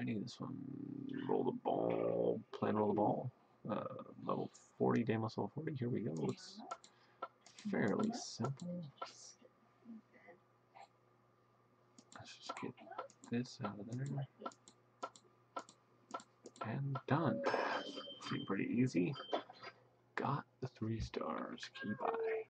Alrighty, this one. Roll the ball. Plan roll the ball. Uh, level 40, Deimos level 40. Here we go. It's fairly simple. Let's just get this out of there. And done. Seemed pretty easy. Got the three stars. Key by.